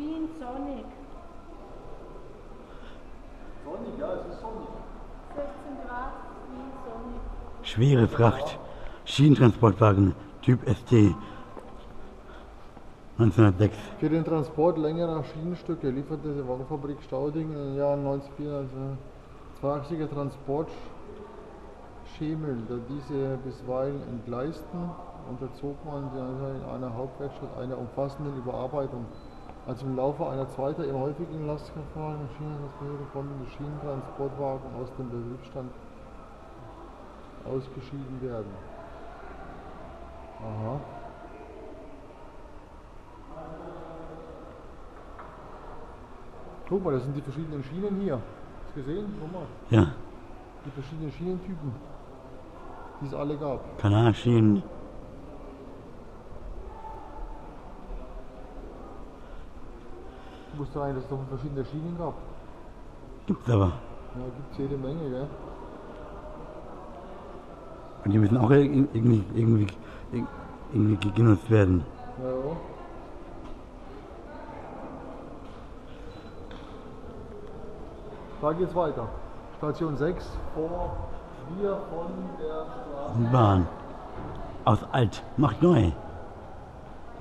Wien Sonic. Sonnig, ja, es ist sonnig. 16 Grad, Wien Sonic. Schwere Fracht. Schienentransportwagen Typ ST. 1906. Für den Transport längerer Schienenstücke lieferte die Wagenfabrik Stauding in den Jahren 1904 also zweiachsige Transportschemel, da diese bisweilen entgleisten, unterzog man sie also in einer Hauptwerkstatt einer umfassenden Überarbeitung. Als im Laufe einer zweiten im häufigen Lastverfahren Schienentransporte konnten die Schienentransportwagen aus dem Betriebsstand ausgeschieden werden. Aha. Guck mal, das sind die verschiedenen Schienen hier. Hast du gesehen? Guck mal, Ja, die verschiedenen Schienentypen, die es alle gab. Kanalschienen. Wusste eigentlich, dass es doch verschiedene Schienen gab. Gibt's aber. Ja, gibt es jede Menge, gell? Und die müssen auch irgendwie, irgendwie, irgendwie genutzt werden. Ja, ja. Da geht's weiter. Station 6 vor wir von der Straße. Bahn. Aus alt, macht neu.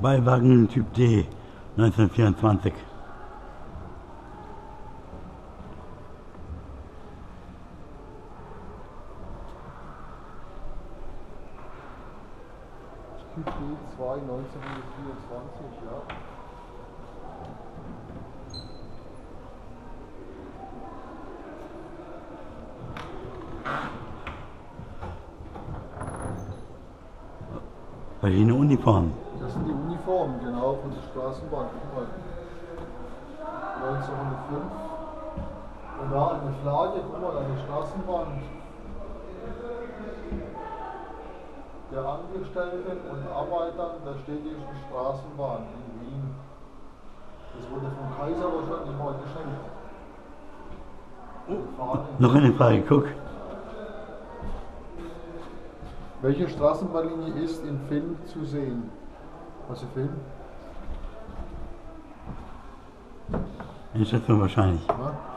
Beiwagen Typ D, 1924. Typ D2 1924, ja. Verschiedene Uniformen. Das sind die Uniformen, genau, von der Straßenbahn. Guck mal. 1905. Und da eine Flagge, guck mal, eine Straßenbahn. Der Angestellten und Arbeitern der städtischen Straßenbahn in Wien. Das wurde vom Kaiser wahrscheinlich mal geschenkt. Fahne. Noch eine Frage, guck. Welche Straßenbahnlinie ist im Film zu sehen? Was im Film? Endstation wahrscheinlich. Ja?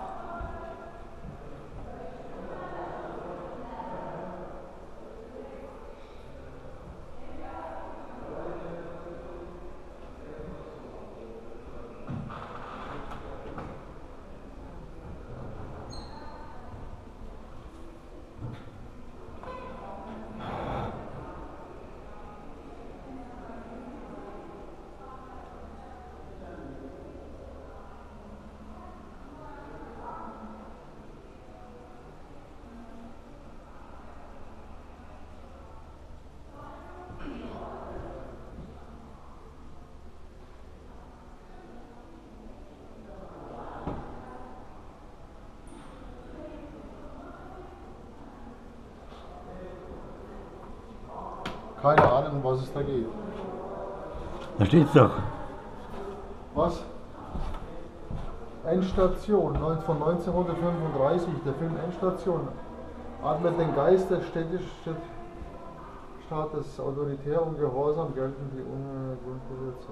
Keine Ahnung, um was es da geht. Da steht's doch. Was? Endstation von 1935, der Film Endstation atmet den Geist des städtischen Staates autoritär und gehorsam gelten die ohne Grundgesetze.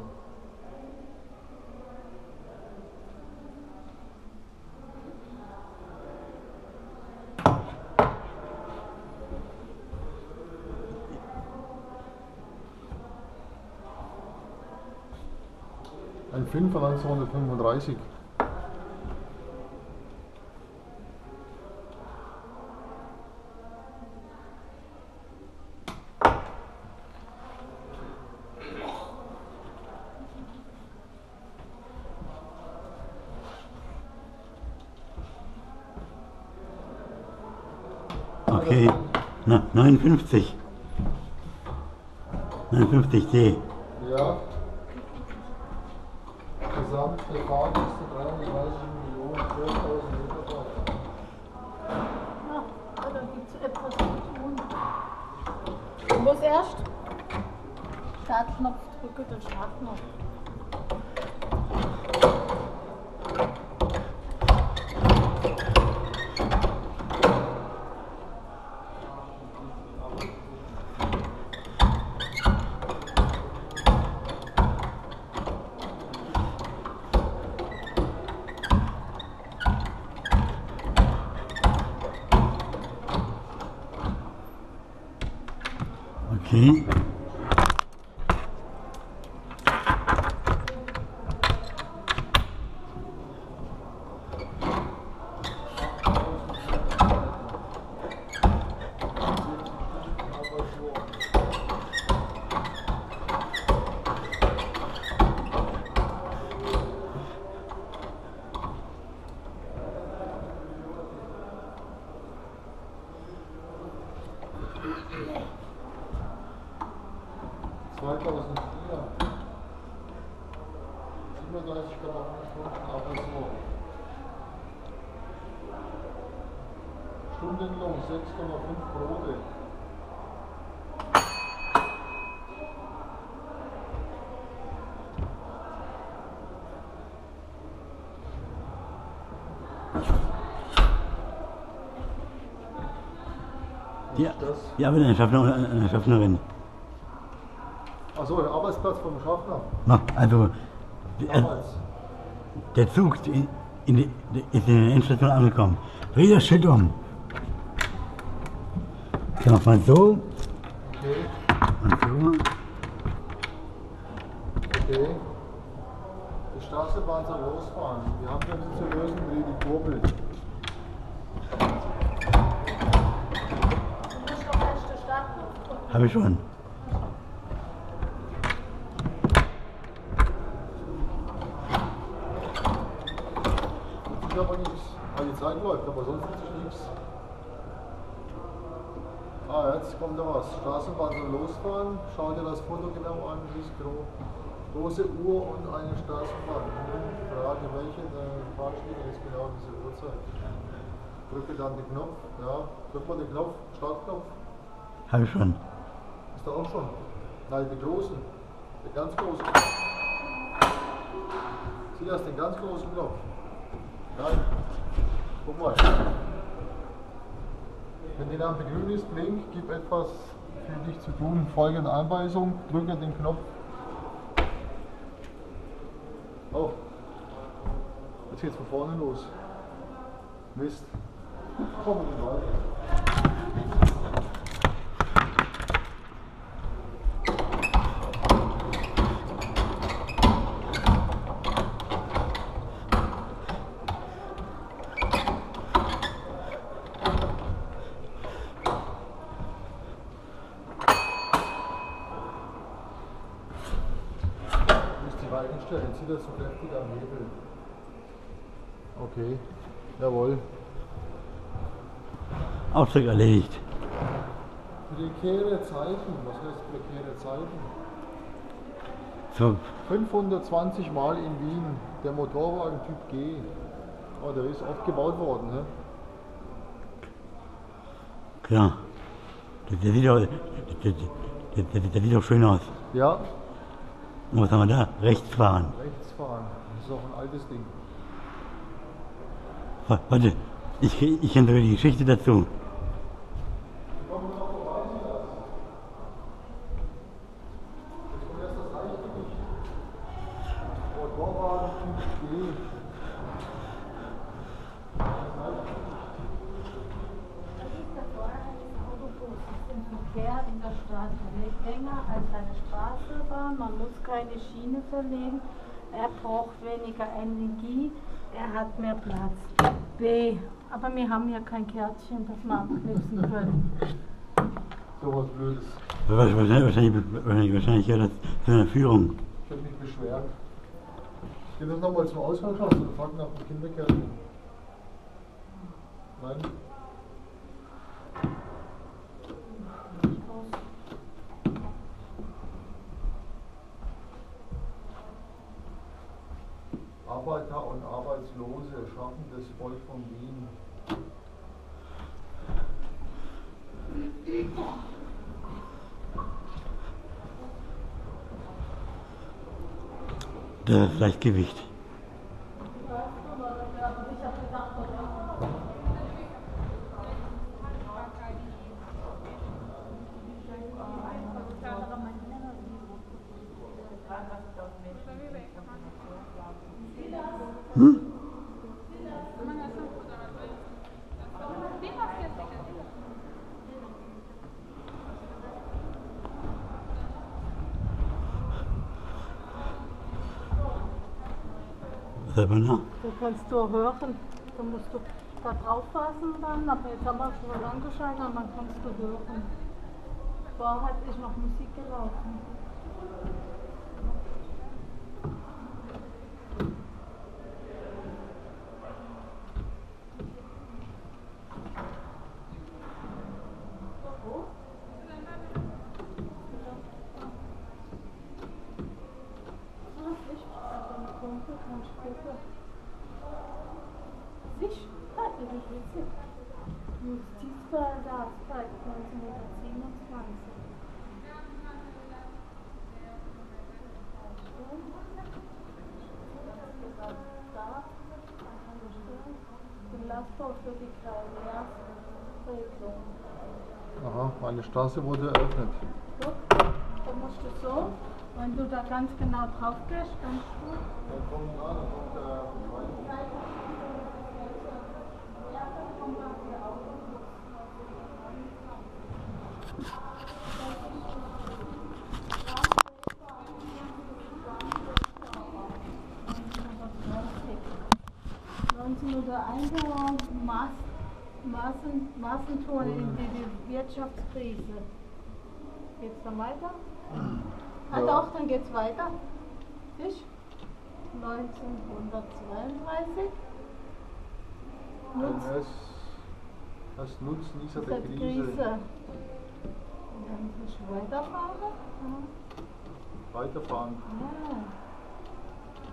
Ein Film von 1935. Okay. Na, 59. 59D. Ja. Gesamte Fahrgäste 330 Millionen, 12.000 Mitarbeiter. Ja, da gibt es etwas zu tun. Du musst erst Startknopf drücken, Угу. Yeah. 2004. 37 Punkten, aber so. Stundenlohn 6,5 Probe. Ja, ja bitte, eine Schaffnerin. Eine Schaffnerin. Arbeitsplatz vom Schaffner. Na, Also, die- äh, Damals. der Zug in, in die, ist in der Endstation angekommen. Dreh das Schild um. Dann macht man so Okay, und so. okay. Die Straßenbahn soll losfahren. Wir haben wir müssen zu lösen wie die Kurbel. Habe ich schon. Ist aber nichts. Die Zeit läuft, aber sonst ist nichts. Ah, jetzt kommt da was. Straßenbahn soll losfahren. Schau dir das Foto genau an. Gro große Uhr und eine Straßenbahn. Hm, Frage, welche der Fahrstelle ist genau diese Uhrzeit. Drücke dann den Knopf. Ja, drück mal den Knopf. Startknopf. Habe ich schon. Ist da auch schon? Nein, den großen. Den ganz großen. Sieh das, den ganz großen Knopf. Nein. Guck mal. Wenn die Lampe grün ist, blink, gib etwas für dich zu tun. Folgende Anweisung, drücke den Knopf. Oh. Jetzt geht's von vorne los. Mist. Komm weiter. Du stellen. Zieh das so kräftig am Hebel. Okay. Jawohl. Auftrag erledigt. Prekäre Zeiten. Was heißt prekäre Zeiten? So, 520 Mal in Wien. Der Motorwagen Typ G. Oh, der ist oft gebaut worden. Ne? klar. Der, der, sieht auch, der, der, der, der, der sieht auch schön aus. Ja, Und was haben wir da? Rechts fahren. rechts fahren. Das ist auch ein altes Ding. Wa- Warte, ich, ich kenne sogar die Geschichte dazu. Motorwagen Typ G. Das ist der Autobus ist im Verkehr in der Stadt lebt länger als eine Straßenbahn. Man muss keine Verlegen. Er braucht weniger Energie. Er hat mehr Platz. B. Aber wir haben ja kein Kärtchen, das wir anknipsen können. So was Blödes. Wahrscheinlich, wahrscheinlich, wahrscheinlich, ja das zu einer Führung. Ich habe mich beschwert. Geh das nochmal zum Ausfallschloss oder frag nach dem Kinderkärtchen. Nein? Und Arbeitslose, schaffendes Volk von Wien. Das Gleichgewicht. Selber nach. Da kannst du hören. Da musst du da drauf fassen dann, aber jetzt haben wir schon angeschaltet und dann kannst du hören. Vorher ist noch Musik gelaufen. Sich? Ah, das ist witzig. Justizbedarfszeit 1927. Da, Belastbar für die Verkehrsregelung. Aha, eine Straße wurde eröffnet. Guck, da musst du so, wenn du da ganz genau drauf gehst, dann Dann kommt da, dann kommt der Maß, Maßenton in die, die Wirtschaftskrise. Geht's dann weiter? Ah Ja. doch, dann geht's weiter. Fisch. 1932. Nutz, Das, das Nutzen dieser der Krise. Krise. Dann muss ich weiterfahren. Ja. Weiterfahren. Ja.